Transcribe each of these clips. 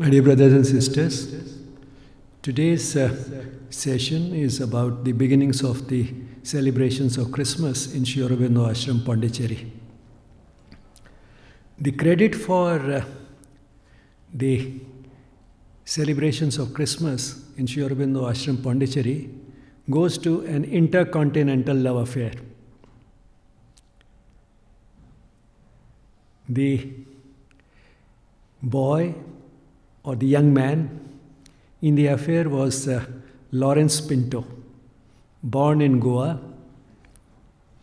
My dear brothers and sisters, today's uh, session is about the beginnings of the celebrations of Christmas in Sri Aurobindo Ashram, Pondicherry. The credit for uh, the celebrations of Christmas in Sri Aurobindo Ashram, Pondicherry goes to an intercontinental love affair. The boy or the young man in the affair was uh, Lawrence Pinto, born in Goa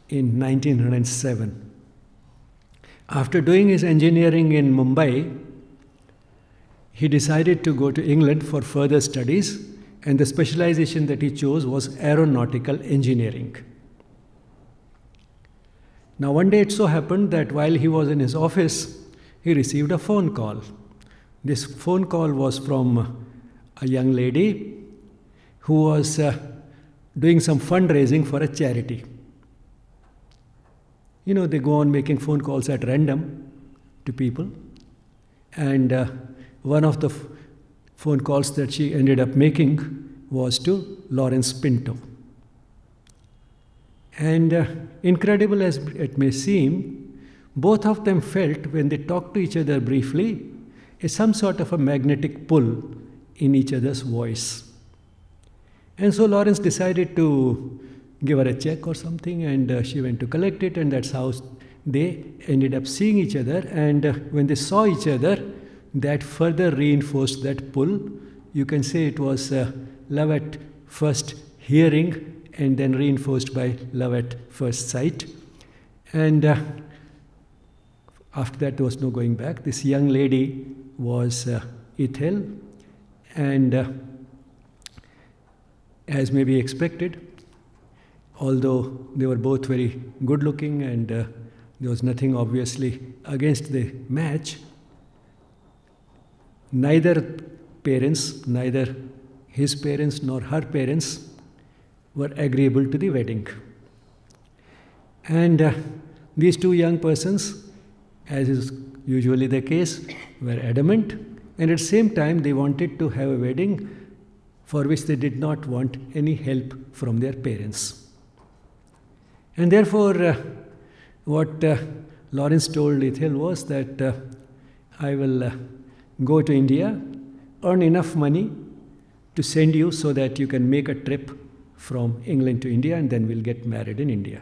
in 1907. After doing his engineering in Mumbai, he decided to go to England for further studies, and the specialization that he chose was aeronautical engineering. Now, one day it so happened that while he was in his office, he received a phone call. This phone call was from a young lady who was uh, doing some fundraising for a charity. You know, they go on making phone calls at random to people, and uh, one of the f- phone calls that she ended up making was to Lawrence Pinto. And uh, incredible as it may seem, both of them felt when they talked to each other briefly a some sort of a magnetic pull in each other's voice. And so Lawrence decided to give her a check or something, and uh, she went to collect it, and that's how they ended up seeing each other. And uh, when they saw each other, that further reinforced that pull. You can say it was uh, love at first hearing and then reinforced by love at first sight. And uh, after that, there was no going back. This young lady was uh, Ethel, and uh, as may be expected, although they were both very good looking and uh, there was nothing obviously against the match, neither parents, neither his parents nor her parents, were agreeable to the wedding. And uh, these two young persons, as is usually the case, were adamant, and at the same time, they wanted to have a wedding for which they did not want any help from their parents. And therefore, uh, what uh, Lawrence told Ethel was that uh, I will uh, go to India, earn enough money to send you so that you can make a trip from England to India, and then we'll get married in India.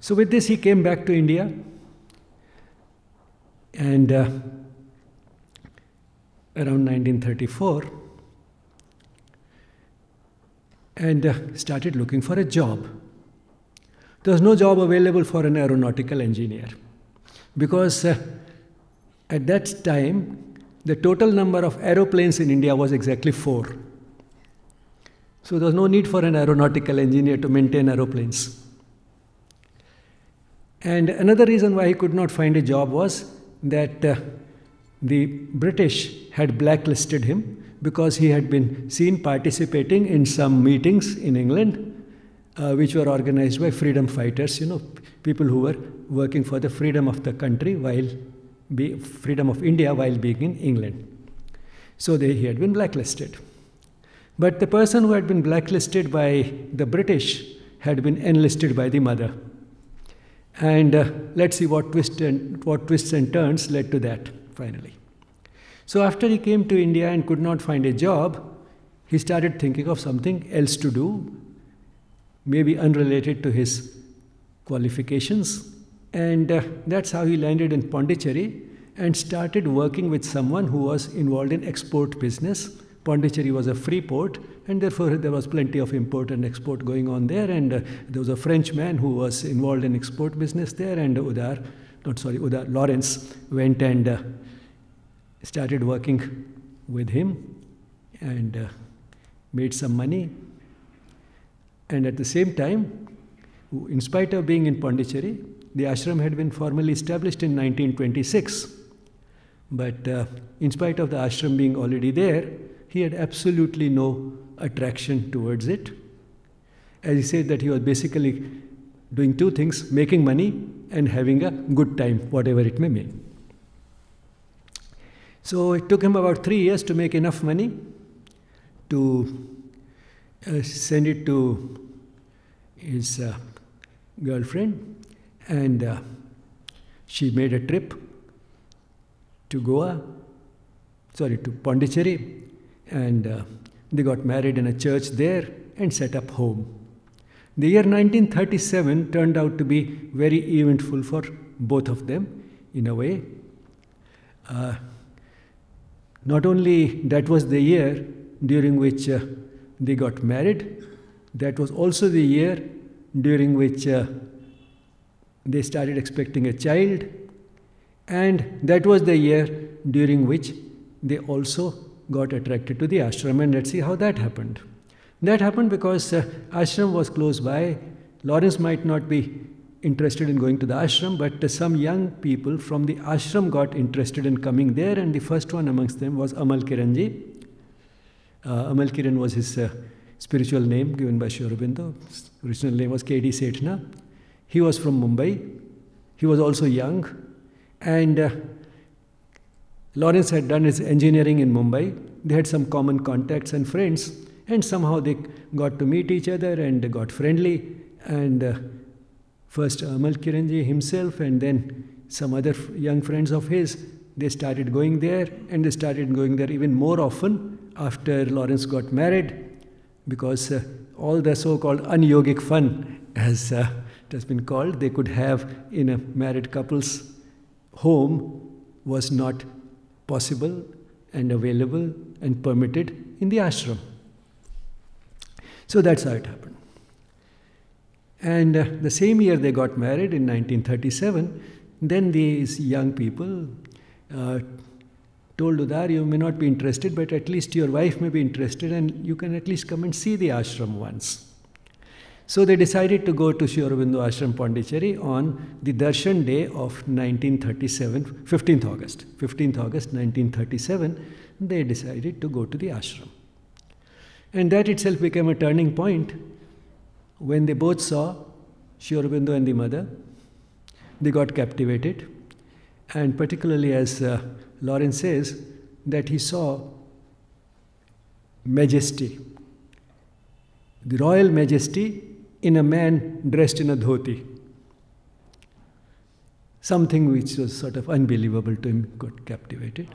So, with this, he came back to India and uh, around 1934 and uh, started looking for a job. There was no job available for an aeronautical engineer because uh, at that time the total number of aeroplanes in India was exactly four. So there was no need for an aeronautical engineer to maintain aeroplanes. And another reason why he could not find a job was that uh, the British had blacklisted him because he had been seen participating in some meetings in England, uh, which were organized by freedom fighters, you know, people who were working for the freedom of the country while be, freedom of India while being in England. So they, he had been blacklisted. But the person who had been blacklisted by the British had been enlisted by the mother. And uh, let's see what, twist and, what twists and turns led to that finally. So, after he came to India and could not find a job, he started thinking of something else to do, maybe unrelated to his qualifications. And uh, that's how he landed in Pondicherry and started working with someone who was involved in export business. Pondicherry was a free port, and therefore there was plenty of import and export going on there. And uh, there was a Frenchman who was involved in export business there, and Udar, not sorry, Udar, Lawrence went and uh, started working with him and uh, made some money. And at the same time, in spite of being in Pondicherry, the ashram had been formally established in 1926. But uh, in spite of the ashram being already there, he had absolutely no attraction towards it. As he said, that he was basically doing two things making money and having a good time, whatever it may mean. So it took him about three years to make enough money to uh, send it to his uh, girlfriend, and uh, she made a trip to Goa, sorry, to Pondicherry, and uh, they got married in a church there and set up home. The year 1937 turned out to be very eventful for both of them in a way. Uh, not only that was the year during which uh, they got married, that was also the year during which uh, they started expecting a child, and that was the year during which they also got attracted to the ashram. And let's see how that happened. That happened because uh, ashram was close by. Lawrence might not be interested in going to the ashram, but uh, some young people from the ashram got interested in coming there, and the first one amongst them was Amal Kiranji. Uh, Amal Kiran was his uh, spiritual name given by Sri. His original name was K.D. Sethna. He was from Mumbai. He was also young, and uh, Lawrence had done his engineering in Mumbai. They had some common contacts and friends, and somehow they got to meet each other and got friendly. And uh, first Amal Kiranji himself, and then some other young friends of his, they started going there, and they started going there even more often after Lawrence got married, because uh, all the so-called unyogic fun, as uh, it has been called, they could have in a married couple's home was not possible and available and permitted in the ashram. So that's how it happened. And uh, the same year they got married in 1937, then these young people uh, told Udar, you may not be interested, but at least your wife may be interested, and you can at least come and see the ashram once. So they decided to go to Sri Aurobindo Ashram Pondicherry on the Darshan day of 1937, 15th August. 15th August 1937, they decided to go to the ashram. And that itself became a turning point when they both saw Sri Aurobindo and the mother. They got captivated. And particularly as uh, Lawrence says, that he saw majesty, the royal majesty in a man dressed in a dhoti. Something which was sort of unbelievable to him got captivated.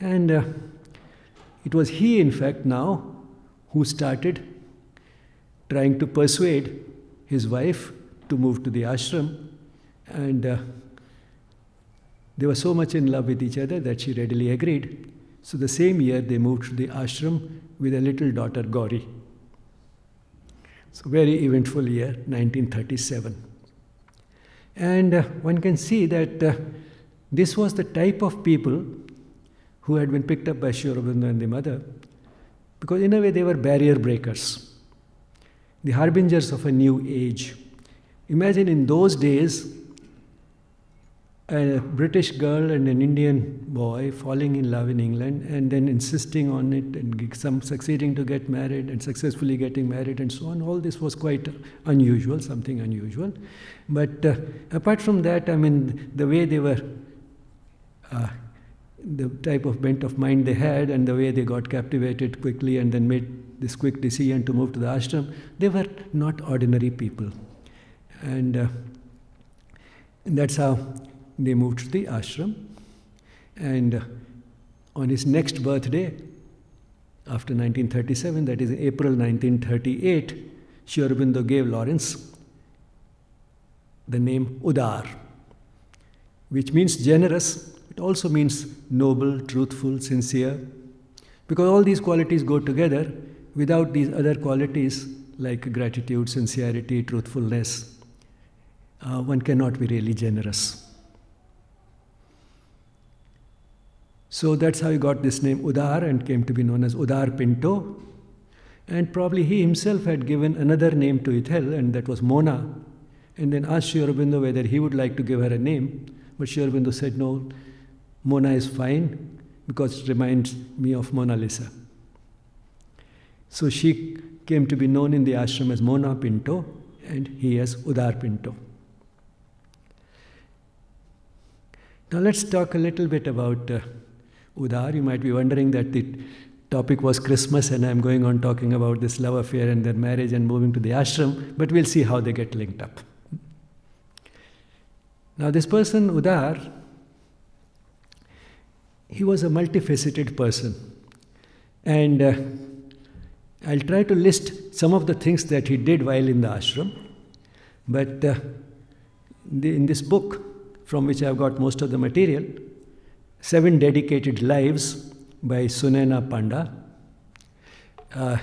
And uh, it was he, in fact, now who started trying to persuade his wife to move to the ashram. And uh, they were so much in love with each other that she readily agreed. So the same year they moved to the ashram with a little daughter Gauri. So very eventful year, 1937. And uh, one can see that uh, this was the type of people who had been picked up by Sri and the mother, because in a way they were barrier breakers, the harbingers of a new age. Imagine in those days, a British girl and an Indian boy falling in love in England and then insisting on it and some succeeding to get married and successfully getting married and so on. All this was quite unusual, something unusual. But uh, apart from that, I mean, the way they were, uh, the type of bent of mind they had and the way they got captivated quickly and then made this quick decision to move to the ashram, they were not ordinary people. And, uh, and that's how they moved to the ashram. And uh, on his next birthday, after 1937, that is April 1938, Sri Aurobindo gave Lawrence the name Udar, which means generous. It also means noble, truthful, sincere. Because all these qualities go together. Without these other qualities, like gratitude, sincerity, truthfulness, uh, one cannot be really generous. So that's how he got this name Udar and came to be known as Udar Pinto. And probably he himself had given another name to Ethel, and that was Mona. And then asked Sri Aurobindo whether he would like to give her a name. But Sri Aurobindo said, no, Mona is fine because it reminds me of Mona Lisa. So she came to be known in the ashram as Mona Pinto, and he as Udar Pinto. Now let's talk a little bit about uh, Udar. You might be wondering that the topic was Christmas and I'm going on talking about this love affair and their marriage and moving to the ashram, but we'll see how they get linked up. Now, this person, Udar, he was a multifaceted person. And uh, I'll try to list some of the things that he did while in the ashram. But uh, the, in this book, from which I've got most of the material, Seven Dedicated Lives by Sunayana Panda. Uh,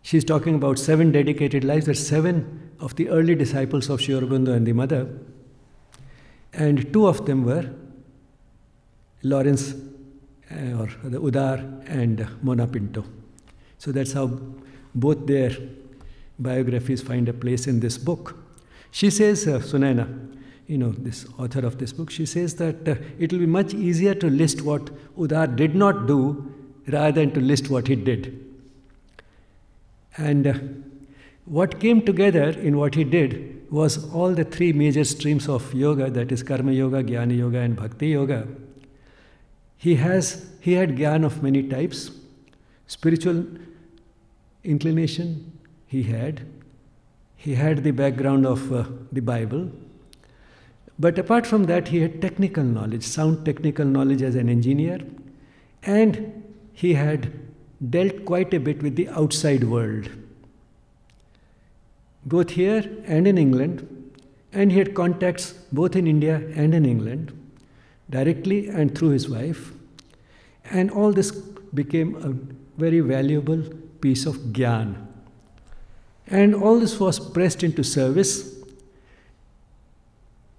she's talking about seven dedicated lives. There's seven of the early disciples of Sri Aurobindo and the mother. And two of them were Lawrence uh, or the Udar and Mona Pinto. So that's how both their biographies find a place in this book. She says, uh, Sunaina, you know, this author of this book, she says that uh, it will be much easier to list what Udar did not do rather than to list what he did. And uh, what came together in what he did was all the three major streams of yoga that is karma yoga, jnana yoga, and bhakti yoga. He, has, he had jnana of many types. Spiritual inclination he had. He had the background of uh, the Bible. But apart from that, he had technical knowledge, sound technical knowledge as an engineer. And he had dealt quite a bit with the outside world both here and in England, and he had contacts both in India and in England, directly and through his wife. And all this became a very valuable piece of gyan. And all this was pressed into service,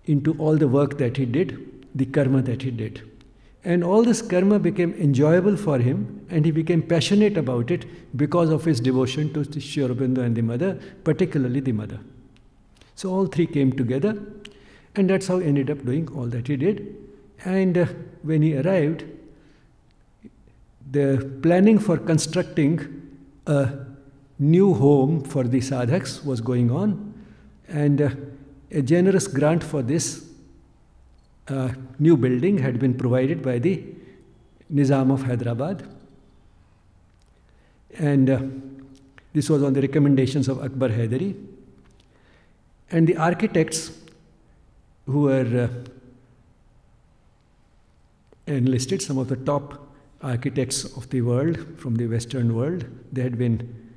into all the work that he did, the karma that he did. And all this karma became enjoyable for him, and he became passionate about it because of his devotion to Sri Aurobindo and the mother, particularly the mother. So all three came together, and that's how he ended up doing all that he did. And uh, when he arrived, the planning for constructing a new home for the sadhaks was going on, and uh, a generous grant for this uh, new building had been provided by the Nizam of Hyderabad. And uh, this was on the recommendations of Akbar Haidari. And the architects who were uh, enlisted, some of the top architects of the world from the Western world, they had been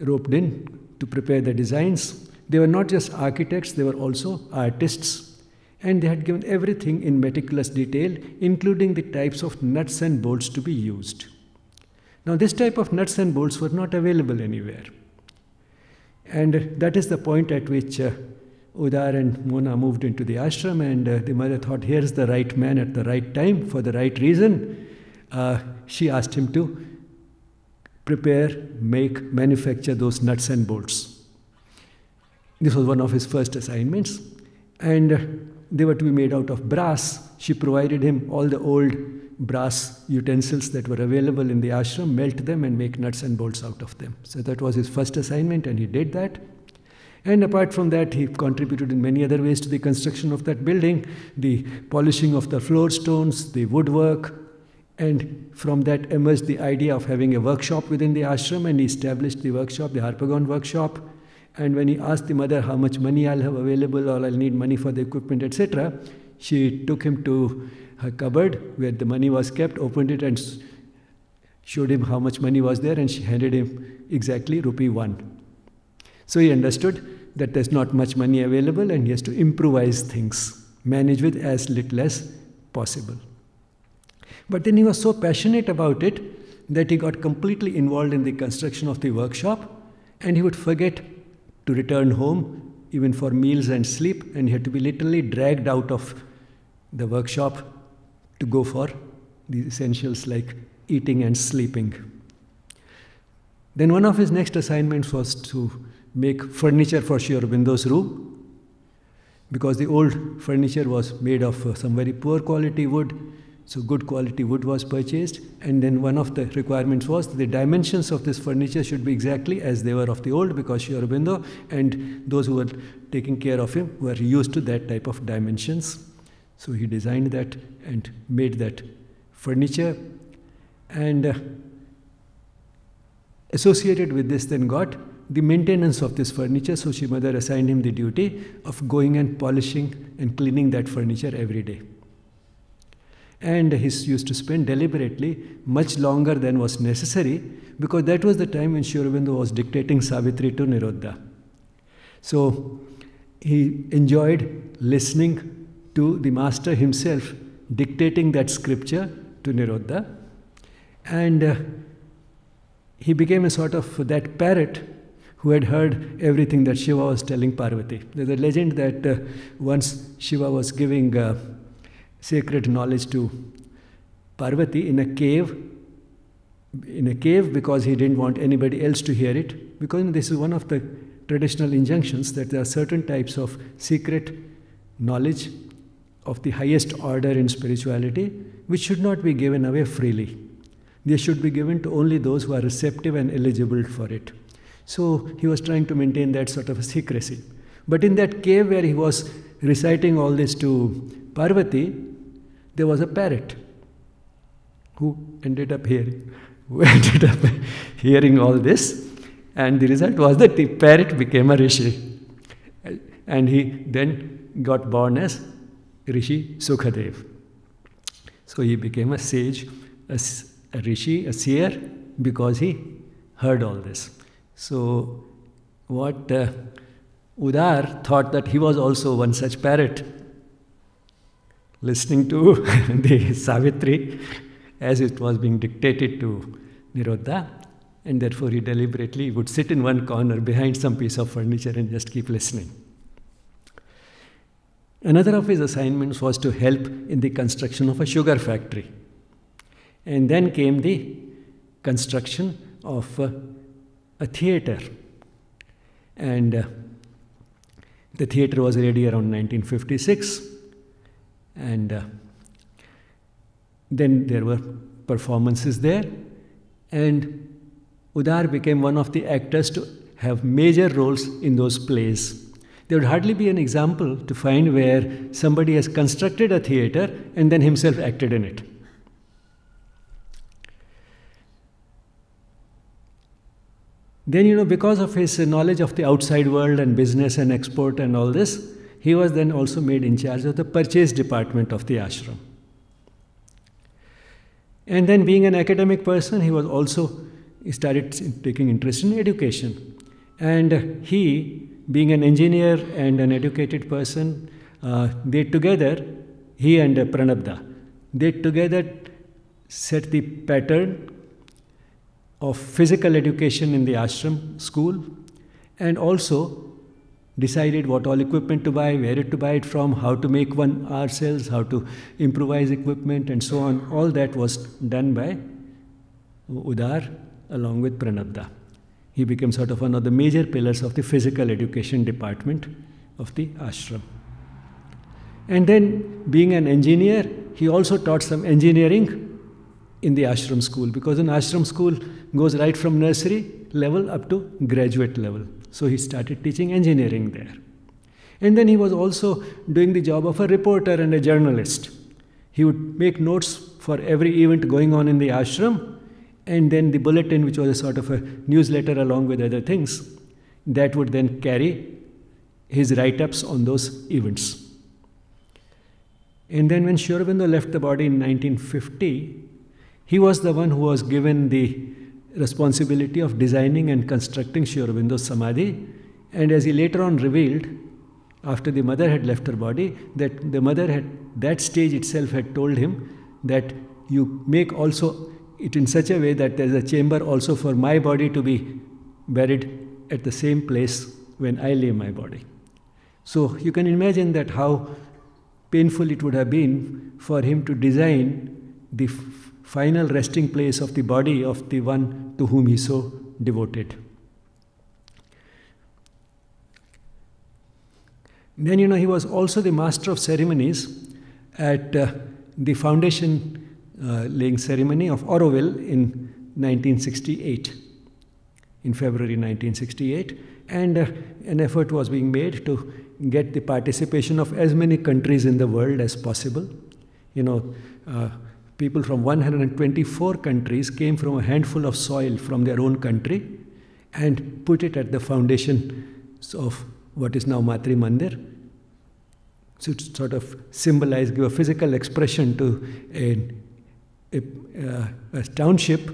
roped in to prepare the designs. They were not just architects, they were also artists and they had given everything in meticulous detail, including the types of nuts and bolts to be used. Now, this type of nuts and bolts were not available anywhere. And that is the point at which uh, Udar and Mona moved into the ashram, and uh, the mother thought, here's the right man at the right time for the right reason. Uh, she asked him to prepare, make, manufacture those nuts and bolts. This was one of his first assignments. And uh, they were to be made out of brass. She provided him all the old brass utensils that were available in the ashram, melt them and make nuts and bolts out of them. So that was his first assignment, and he did that. And apart from that, he contributed in many other ways to the construction of that building the polishing of the floor stones, the woodwork. And from that emerged the idea of having a workshop within the ashram, and he established the workshop, the Harpagon workshop. And when he asked the mother how much money I'll have available or I'll need money for the equipment, etc., she took him to her cupboard where the money was kept, opened it, and showed him how much money was there, and she handed him exactly rupee one. So he understood that there's not much money available and he has to improvise things, manage with as little as possible. But then he was so passionate about it that he got completely involved in the construction of the workshop and he would forget to return home, even for meals and sleep, and he had to be literally dragged out of the workshop to go for the essentials like eating and sleeping. Then one of his next assignments was to make furniture for Sri Aurobindo's room because the old furniture was made of uh, some very poor quality wood so good quality wood was purchased, and then one of the requirements was the dimensions of this furniture should be exactly as they were of the old, because Sri Aurobindo and those who were taking care of him were used to that type of dimensions. So he designed that and made that furniture, and uh, associated with this, then got the maintenance of this furniture. So, she mother assigned him the duty of going and polishing and cleaning that furniture every day. And he used to spend deliberately much longer than was necessary because that was the time when Sri was dictating Savitri to Nirodha. So he enjoyed listening to the master himself dictating that scripture to Nirodha. And uh, he became a sort of that parrot who had heard everything that Shiva was telling Parvati. There's a legend that uh, once Shiva was giving uh, sacred knowledge to Parvati in a cave, in a cave because he didn't want anybody else to hear it. Because this is one of the traditional injunctions that there are certain types of secret knowledge of the highest order in spirituality which should not be given away freely. They should be given to only those who are receptive and eligible for it. So he was trying to maintain that sort of a secrecy. But in that cave where he was reciting all this to Parvati, there was a parrot who ended up hearing, who ended up hearing all this, and the result was that the parrot became a rishi, and he then got born as Rishi Sukadev. So he became a sage, a, a rishi, a seer, because he heard all this. So, what uh, Udar thought that he was also one such parrot, listening to the Savitri as it was being dictated to Nirodha, and therefore he deliberately would sit in one corner behind some piece of furniture and just keep listening. Another of his assignments was to help in the construction of a sugar factory. And then came the construction of uh, a theatre. And uh, the theatre was ready around 1956. And uh, then there were performances there. And Udar became one of the actors to have major roles in those plays. There would hardly be an example to find where somebody has constructed a theatre and then himself acted in it. Then, you know, because of his knowledge of the outside world and business and export and all this, he was then also made in charge of the purchase department of the ashram. And then, being an academic person, he was also started taking interest in education. And he, being an engineer and an educated person, uh, they together, he and uh, Pranabda, they together set the pattern of physical education in the ashram school and also decided what all equipment to buy, where to buy it from, how to make one ourselves, how to improvise equipment, and so on. All that was done by Udar along with Pranabda. He became sort of one of the major pillars of the physical education department of the ashram. And then, being an engineer, he also taught some engineering in the ashram school because an ashram school goes right from nursery level up to graduate level. So he started teaching engineering there. And then he was also doing the job of a reporter and a journalist. He would make notes for every event going on in the ashram, and then the bulletin, which was a sort of a newsletter along with other things, that would then carry his write ups on those events. And then when Sri left the body in 1950, he was the one who was given the responsibility of designing and constructing Sri Aurobindo's Samadhi. And as he later on revealed, after the mother had left her body, that the mother had, that stage itself had told him that you make also it in such a way that there is a chamber also for my body to be buried at the same place when I leave my body. So you can imagine that how painful it would have been for him to design the final resting place of the body of the one to whom he so devoted. Then, you know, he was also the master of ceremonies at uh, the foundation uh, laying ceremony of Auroville in 1968, in February 1968. And uh, an effort was being made to get the participation of as many countries in the world as possible. You know, uh, people from 124 countries came from a handful of soil from their own country and put it at the foundation of what is now Matri Mandir. So to sort of symbolize, give a physical expression to a, a, uh, a township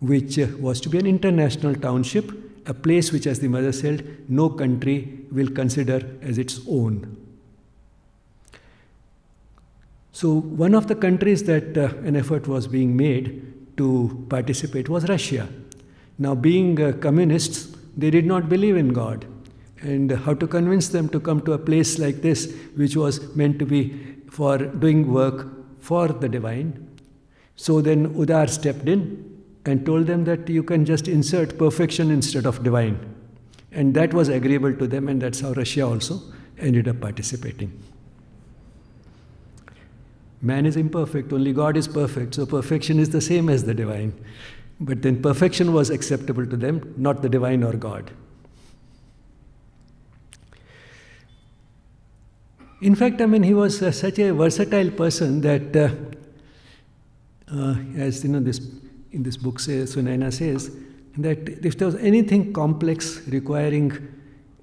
which uh, was to be an international township, a place which, as the mother said, no country will consider as its own. So, one of the countries that uh, an effort was being made to participate was Russia. Now, being uh, communists, they did not believe in God. And how to convince them to come to a place like this, which was meant to be for doing work for the divine. So then Udar stepped in and told them that you can just insert perfection instead of divine. And that was agreeable to them, and that's how Russia also ended up participating. Man is imperfect, only God is perfect, so perfection is the same as the divine. But then perfection was acceptable to them, not the divine or God. In fact, I mean, he was uh, such a versatile person that, uh, uh, as you know, this in this book says, Sunayana says, that if there was anything complex requiring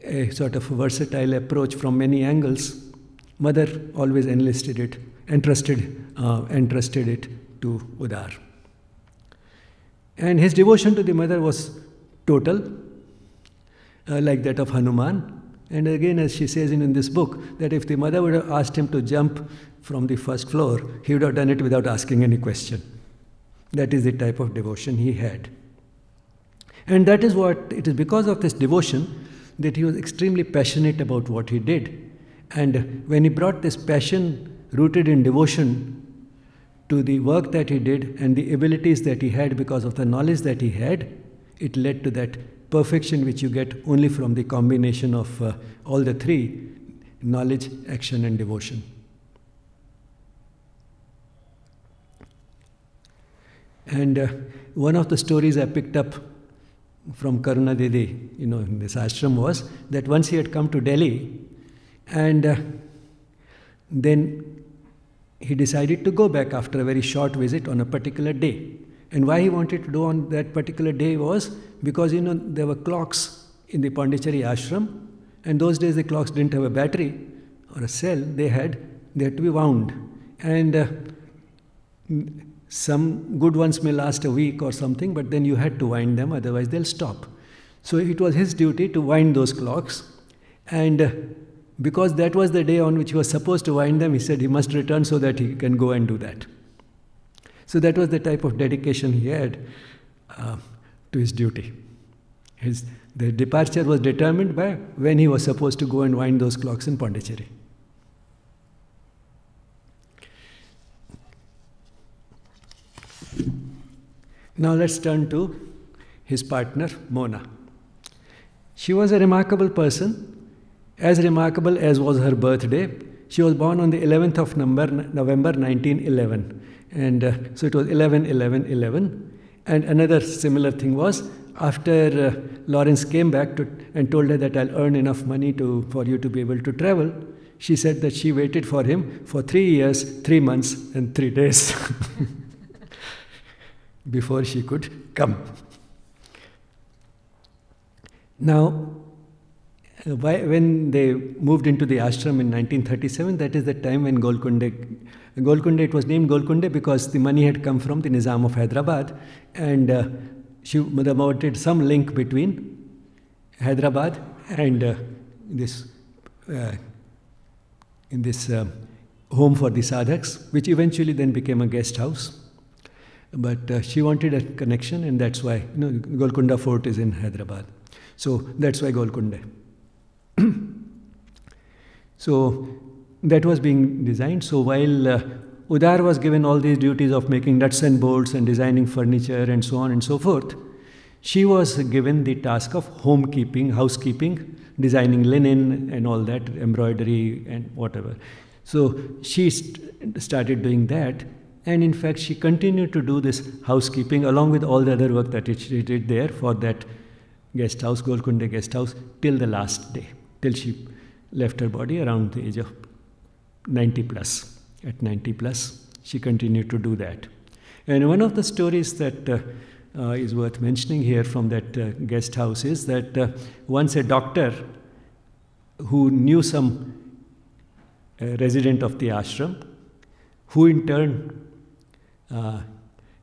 a sort of versatile approach from many angles, mother always enlisted it, entrusted, uh, entrusted it to Udar. And his devotion to the mother was total, uh, like that of Hanuman. And again, as she says in, in this book, that if the mother would have asked him to jump from the first floor, he would have done it without asking any question. That is the type of devotion he had. And that is what, it is because of this devotion that he was extremely passionate about what he did. And when he brought this passion rooted in devotion to the work that he did and the abilities that he had because of the knowledge that he had, it led to that perfection which you get only from the combination of uh, all the three knowledge, action, and devotion. And uh, one of the stories I picked up from Karuna Didi, you know, in this ashram was that once he had come to Delhi and uh, then he decided to go back after a very short visit on a particular day. And why he wanted to do on that particular day was because you know there were clocks in the Pondicherry ashram, and those days the clocks didn't have a battery or a cell; they had they had to be wound, and uh, some good ones may last a week or something, but then you had to wind them, otherwise they'll stop. So it was his duty to wind those clocks, and uh, because that was the day on which he was supposed to wind them, he said he must return so that he can go and do that. So that was the type of dedication he had uh, to his duty. His, the departure was determined by when he was supposed to go and wind those clocks in Pondicherry. Now let's turn to his partner, Mona. She was a remarkable person as remarkable as was her birthday, she was born on the 11th of November, November 1911. And uh, so it was 11, 11, 11. And another similar thing was after uh, Lawrence came back to, and told her that I'll earn enough money to, for you to be able to travel, she said that she waited for him for three years, three months, and three days before she could come. Now, when they moved into the ashram in 1937, that is the time when Golconda, Golconda, it was named Golconda because the money had come from the Nizam of Hyderabad, and uh, she wanted some link between Hyderabad and uh, this uh, in this uh, home for the sadhaks, which eventually then became a guest house. But uh, she wanted a connection, and that's why you know, Golconda Fort is in Hyderabad. So that's why Golconda. So that was being designed. So while uh, Udar was given all these duties of making nuts and bolts and designing furniture and so on and so forth, she was given the task of homekeeping, housekeeping, designing linen and all that, embroidery and whatever. So she st started doing that. And in fact, she continued to do this housekeeping along with all the other work that she did there for that guest house, Golconda guest house, till the last day till she left her body around the age of 90 plus. At 90 plus, she continued to do that. And one of the stories that uh, uh, is worth mentioning here from that uh, guest house is that uh, once a doctor who knew some uh, resident of the ashram, who in turn, uh,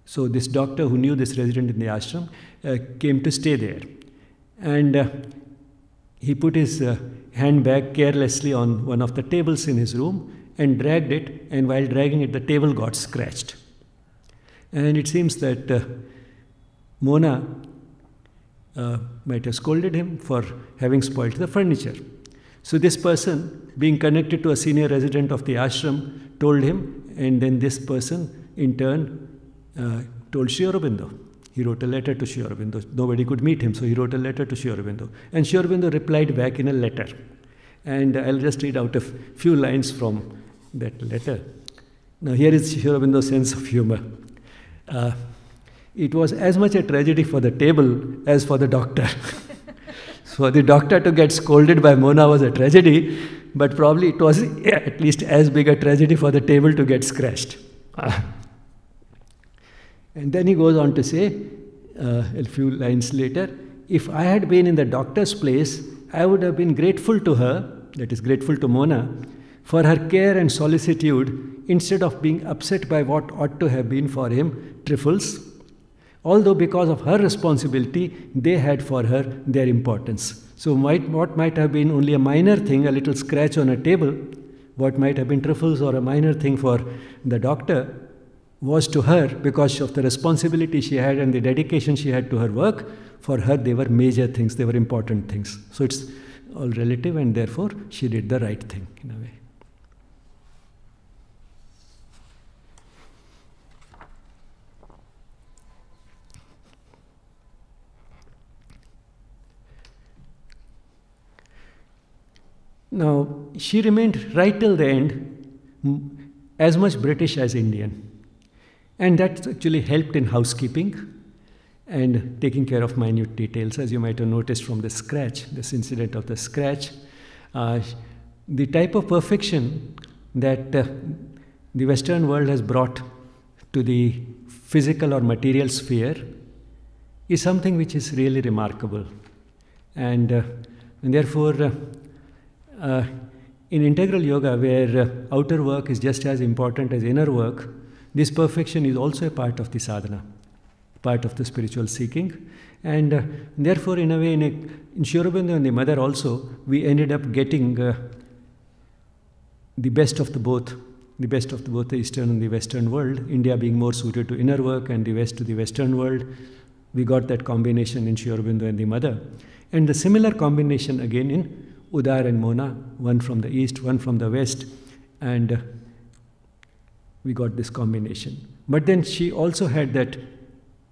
so this doctor who knew this resident in the ashram came to stay there. And he put his handbag carelessly on one of the tables in his room and dragged it, and while dragging it, the table got scratched. And it seems that uh, Mona uh, might have scolded him for having spoiled the furniture. So, this person, being connected to a senior resident of the ashram, told him, and then this person, in turn, uh, told Sri Aurobindo. He wrote a letter to Sri Aurobindo. Nobody could meet him, so he wrote a letter to Sri Aurobindo. And Sri Aurobindo replied back in a letter. And I'll just read out a few lines from that letter. Now, here is Sri Aurobindo's sense of humor. Uh, it was as much a tragedy for the table as for the doctor. for the doctor to get scolded by Mona was a tragedy, but probably it was at least as big a tragedy for the table to get scratched. And then he goes on to say, uh, a few lines later, if I had been in the doctor's place, I would have been grateful to her, that is, grateful to Mona, for her care and solicitude instead of being upset by what ought to have been for him trifles, although because of her responsibility, they had for her their importance. So, might, what might have been only a minor thing, a little scratch on a table, what might have been trifles or a minor thing for the doctor, was to her, because of the responsibility she had and the dedication she had to her work, for her they were major things, they were important things. So, it's all relative, and therefore she did the right thing in a way. Now, she remained right till the end as much British as Indian. And that actually helped in housekeeping and taking care of minute details, as you might have noticed from the scratch, this incident of the scratch. Uh, the type of perfection that uh, the Western world has brought to the physical or material sphere is something which is really remarkable. And, uh, and therefore, uh, uh, in integral yoga, where uh, outer work is just as important as inner work, this perfection is also a part of the sadhana, part of the spiritual seeking. And uh, therefore, in a way, in, a, in Sri Aurobindo and the mother also, we ended up getting uh, the best of the both, the best of the both the Eastern and the Western world, India being more suited to inner work and the West to the Western world. We got that combination in Sri Aurobindo and the mother. And the similar combination again in Udar and Mona, one from the east, one from the west, and we got this combination. But then she also had that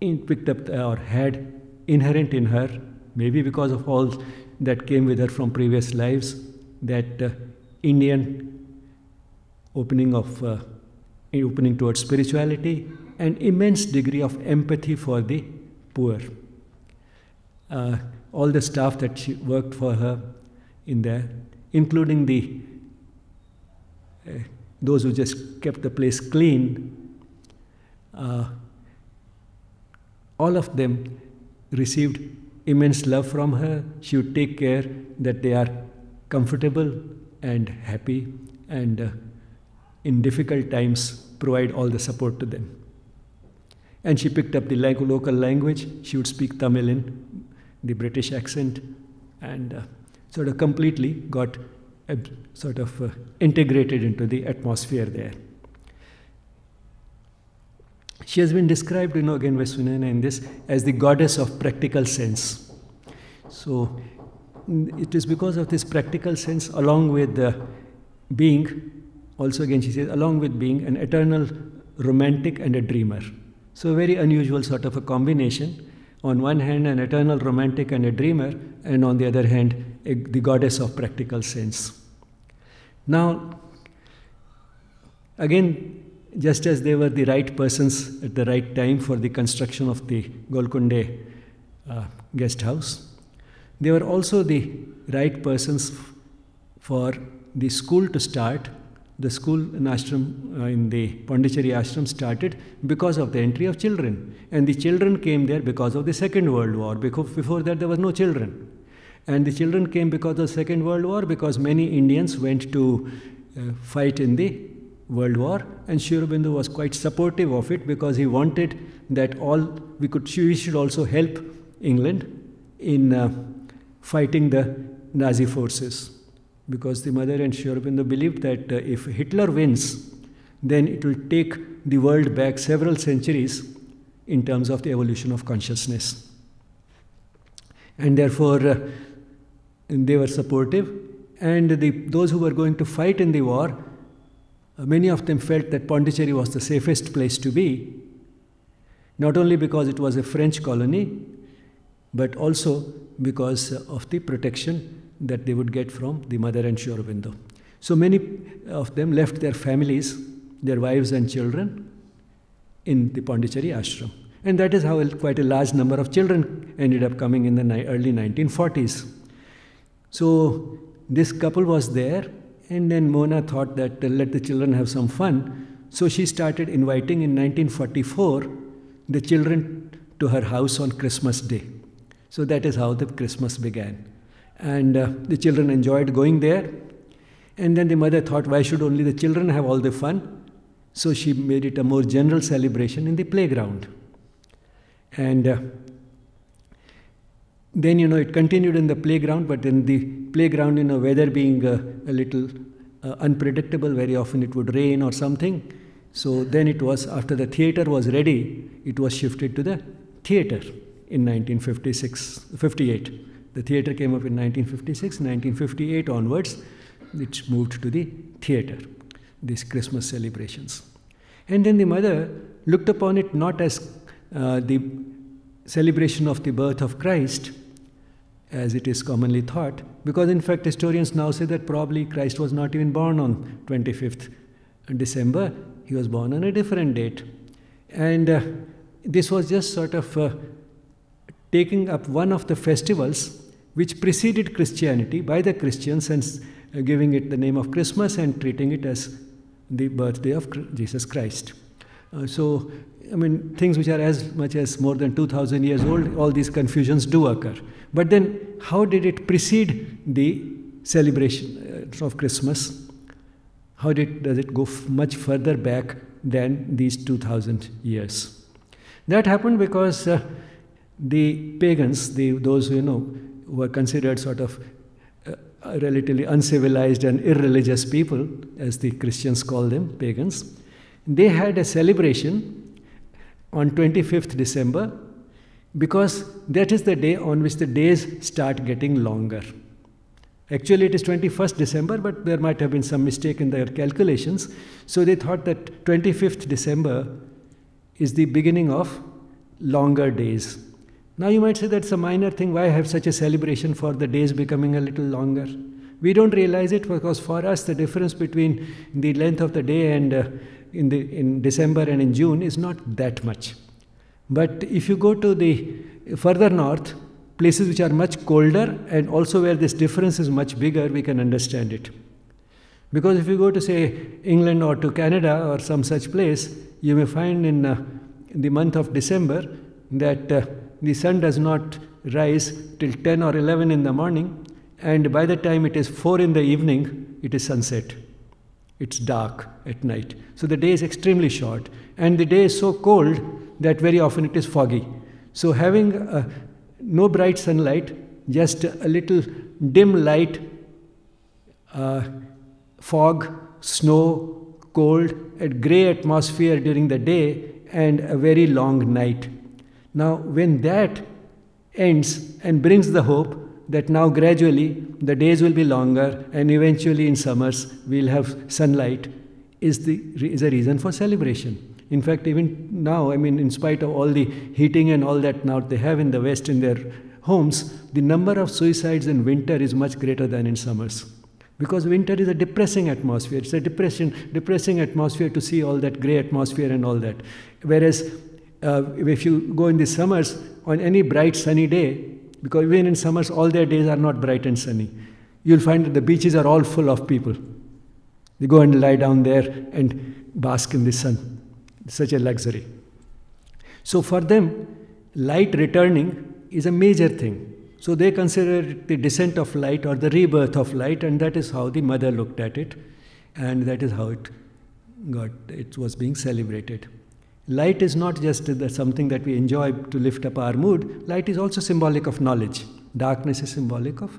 in, picked up or had inherent in her, maybe because of all that came with her from previous lives, that uh, Indian opening of uh, opening towards spirituality and immense degree of empathy for the poor. Uh, all the staff that she worked for her in there, including the uh, those who just kept the place clean. Uh, all of them received immense love from her. She would take care that they are comfortable and happy, and uh, in difficult times, provide all the support to them. And she picked up the local language. She would speak Tamil in the British accent, and uh, sort of completely got sort of uh, integrated into the atmosphere there. She has been described, you know, again by in this as the goddess of practical sense. So mm, it is because of this practical sense, along with being, also again she says, along with being an eternal romantic and a dreamer. So a very unusual sort of a combination on one hand an eternal romantic and a dreamer, and on the other hand the goddess of practical sense. Now, again, just as they were the right persons at the right time for the construction of the Golconda uh, guest house, they were also the right persons for the school to start the school in ashram, uh, in the Pondicherry ashram started because of the entry of children. And the children came there because of the Second World War. Because before that, there was no children. And the children came because of the Second World War, because many Indians went to uh, fight in the World War. And Sri Aurobindo was quite supportive of it because he wanted that all we could, we should also help England in uh, fighting the Nazi forces because the mother and Sri Aurobindo believed that uh, if Hitler wins, then it will take the world back several centuries in terms of the evolution of consciousness. And therefore, uh, they were supportive. And the, those who were going to fight in the war, uh, many of them felt that Pondicherry was the safest place to be, not only because it was a French colony, but also because of the protection that they would get from the mother and Sri Aurobindo. So many of them left their families, their wives and children in the Pondicherry ashram. And that is how quite a large number of children ended up coming in the early 1940s. So this couple was there, and then Mona thought that uh, let the children have some fun. So she started inviting in 1944 the children to her house on Christmas Day. So that is how the Christmas began. And uh, the children enjoyed going there. And then the mother thought, why should only the children have all the fun? So she made it a more general celebration in the playground. And uh, then, you know, it continued in the playground, but in the playground, you know, weather being uh, a little uh, unpredictable, very often it would rain or something. So then it was, after the theater was ready, it was shifted to the theater in 1956, 58. The theatre came up in 1956, 1958 onwards, it moved to the theatre, these Christmas celebrations. And then the mother looked upon it not as uh, the celebration of the birth of Christ, as it is commonly thought, because in fact historians now say that probably Christ was not even born on 25th December, he was born on a different date. And uh, this was just sort of uh, taking up one of the festivals which preceded Christianity by the Christians and uh, giving it the name of Christmas and treating it as the birthday of Jesus Christ. Uh, so, I mean, things which are as much as more than 2000 years old, all these confusions do occur. But then, how did it precede the celebration uh, of Christmas? How did, does it go much further back than these 2000 years? That happened because uh, the pagans, the, those who you know, were considered sort of uh, relatively uncivilized and irreligious people, as the Christians call them, pagans, they had a celebration on 25th December because that is the day on which the days start getting longer. Actually, it is 21st December, but there might have been some mistake in their calculations. So they thought that 25th December is the beginning of longer days. Now you might say that's a minor thing. Why have such a celebration for the days becoming a little longer? We don't realize it because for us the difference between the length of the day and uh, in, the, in December and in June is not that much. But if you go to the further north, places which are much colder and also where this difference is much bigger, we can understand it. Because if you go to, say, England or to Canada or some such place, you may find in, uh, the month of December that uh, the sun does not rise till 10 or 11 in the morning, and by the time it is 4 in the evening, it is sunset. It's dark at night. So the day is extremely short, and the day is so cold that very often it is foggy. So having uh, no bright sunlight, just a little dim light, uh, fog, snow, cold, a grey atmosphere during the day, and a very long night now, when that ends and brings the hope that now gradually the days will be longer and eventually in summers we'll have sunlight, is, the, is a reason for celebration. In fact, even now, I mean, in spite of all the heating and all that now they have in the West in their homes, the number of suicides in winter is much greater than in summers. Because winter is a depressing atmosphere. It's a depression, depressing atmosphere to see all that grey atmosphere and all that. Whereas uh, if you go in the summers on any bright sunny day, because even in summers all their days are not bright and sunny, you'll find that the beaches are all full of people. They go and lie down there and bask in the sun. Such a luxury. So for them, light returning is a major thing. So they consider it the descent of light or the rebirth of light, and that is how the mother looked at it, and that is how it got it was being celebrated. Light is not just something that we enjoy to lift up our mood. Light is also symbolic of knowledge. Darkness is symbolic of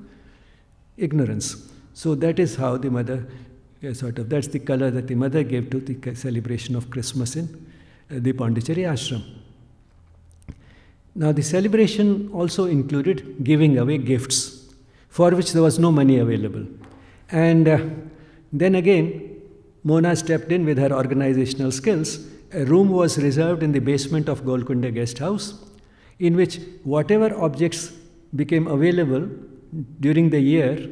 ignorance. So that is how the mother sort of that's the color that the mother gave to the celebration of Christmas in uh, the Pondicherry ashram. Now the celebration also included giving away gifts for which there was no money available. And uh, then again, Mona stepped in with her organizational skills. A room was reserved in the basement of Golconda Guest House in which whatever objects became available during the year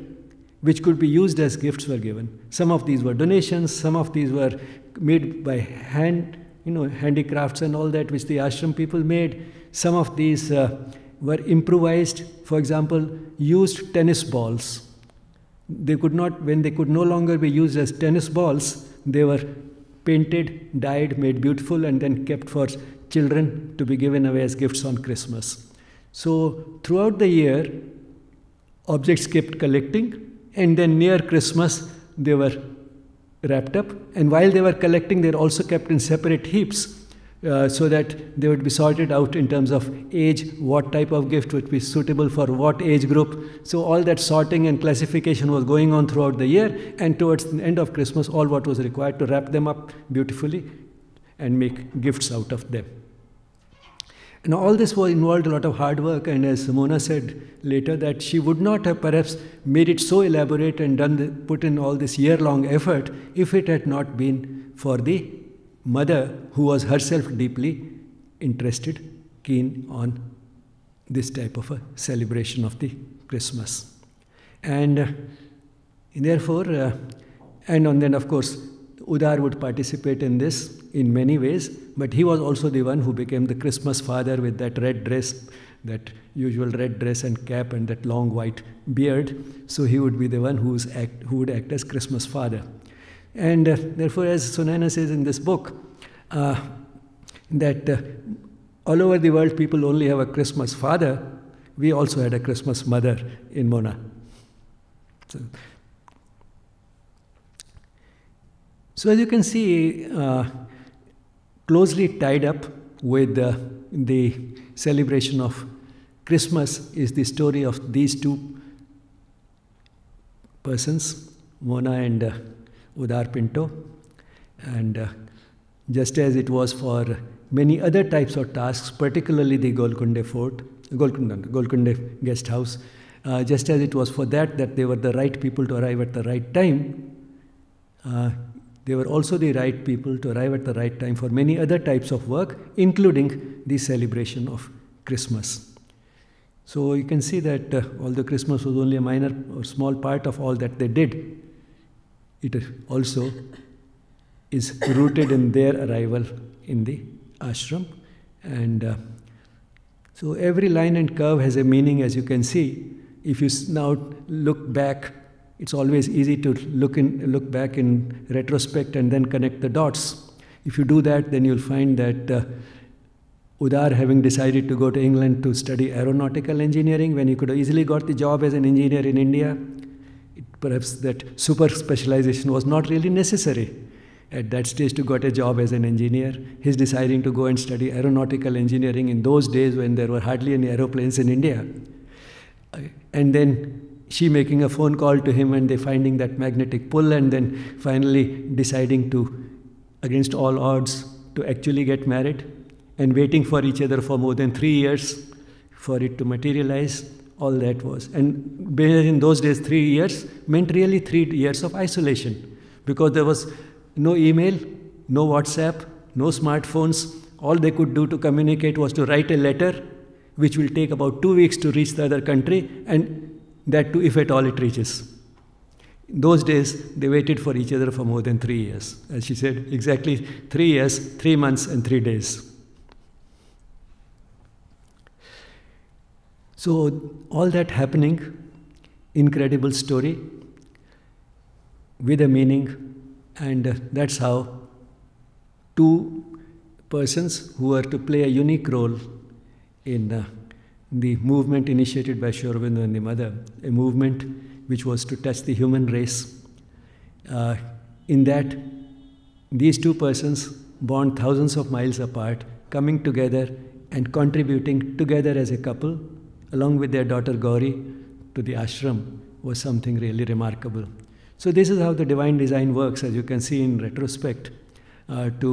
which could be used as gifts were given. Some of these were donations, some of these were made by hand, you know, handicrafts and all that which the ashram people made. Some of these uh, were improvised, for example, used tennis balls. They could not, when they could no longer be used as tennis balls, they were painted, dyed, made beautiful, and then kept for children to be given away as gifts on Christmas. So, throughout the year, objects kept collecting and then near Christmas, they were wrapped up. And while they were collecting, they were also kept in separate heaps uh, so that they would be sorted out in terms of age, what type of gift would be suitable for what age group. So all that sorting and classification was going on throughout the year. And towards the end of Christmas, all what was required to wrap them up beautifully and make gifts out of them. Now, all this was involved a lot of hard work, and as Simona said later, that she would not have perhaps made it so elaborate and done the, put in all this year long effort if it had not been for the mother who was herself deeply interested, keen on this type of a celebration of the Christmas. And uh, therefore, uh, and then of course, Udar would participate in this in many ways, but he was also the one who became the Christmas father with that red dress, that usual red dress and cap and that long white beard. So he would be the one who's act, who would act as Christmas father. And uh, therefore, as Sunayana says in this book, uh, that uh, all over the world people only have a Christmas father, we also had a Christmas mother in Mona. So, so as you can see, uh, closely tied up with uh, the celebration of Christmas is the story of these two persons, Mona and uh, Udar Pinto. And uh, just as it was for many other types of tasks, particularly the Golconda Fort, Golconda, Golconda Guest House, uh, just as it was for that, that they were the right people to arrive at the right time, uh, they were also the right people to arrive at the right time for many other types of work, including the celebration of Christmas. So you can see that uh, although Christmas was only a minor or small part of all that they did, it also is rooted in their arrival in the ashram. And uh, so every line and curve has a meaning, as you can see. If you now look back it's always easy to look, in, look back in retrospect and then connect the dots. If you do that, then you'll find that uh, Udar, having decided to go to England to study aeronautical engineering, when he could have easily got the job as an engineer in India, perhaps that super specialization was not really necessary at that stage to get a job as an engineer. His deciding to go and study aeronautical engineering in those days when there were hardly any aeroplanes in India. Uh, and then she making a phone call to him and they finding that magnetic pull and then finally deciding to, against all odds, to actually get married and waiting for each other for more than three years for it to materialize. All that was. And in those days, three years meant really three years of isolation because there was no email, no WhatsApp, no smartphones. All they could do to communicate was to write a letter, which will take about two weeks to reach the other country, and that too, if at all it reaches. In those days, they waited for each other for more than three years. As she said, exactly three years, three months, and three days. So, all that happening, incredible story, with a meaning, And that's how two persons who are to play a unique role in uh, the movement initiated by Aurobindo and the mother, a movement which was to touch the human race. Uh, in that, these two persons, born thousands of miles apart, coming together and contributing together as a couple, along with their daughter Gauri, to the ashram was something really remarkable. So, this is how the divine design works, as you can see in retrospect, uh, to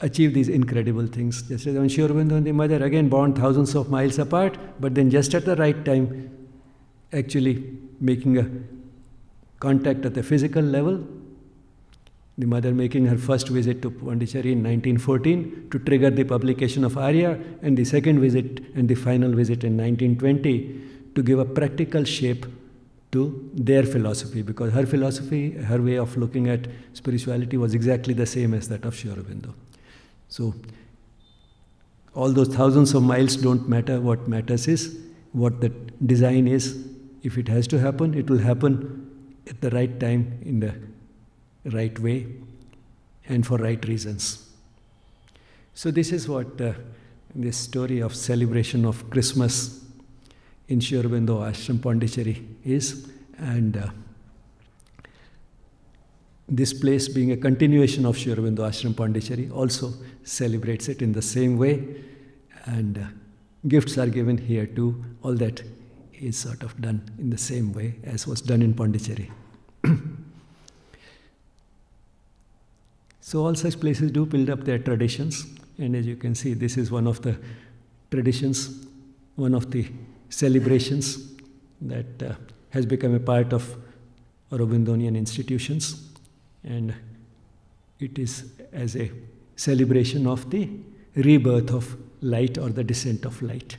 achieve these incredible things. Just as when Sri and the mother, again born thousands of miles apart, but then just at the right time, actually making a contact at the physical level. The mother making her first visit to Pondicherry in 1914 to trigger the publication of Arya, and the second visit and the final visit in 1920 to give a practical shape to their philosophy because her philosophy, her way of looking at spirituality was exactly the same as that of Sri. So, all those thousands of miles don't matter. What matters is what the design is. If it has to happen, it will happen at the right time, in the right way, and for right reasons. So, this is what uh, this story of celebration of Christmas in Sri Ashram Pondicherry is. And uh, this place, being a continuation of Sri Ashram Pondicherry, also celebrates it in the same way. And uh, gifts are given here too. All that is sort of done in the same way as was done in Pondicherry. so, all such places do build up their traditions. And as you can see, this is one of the traditions, one of the celebrations that uh, has become a part of Aurobindonian institutions, and it is as a celebration of the rebirth of light or the descent of light.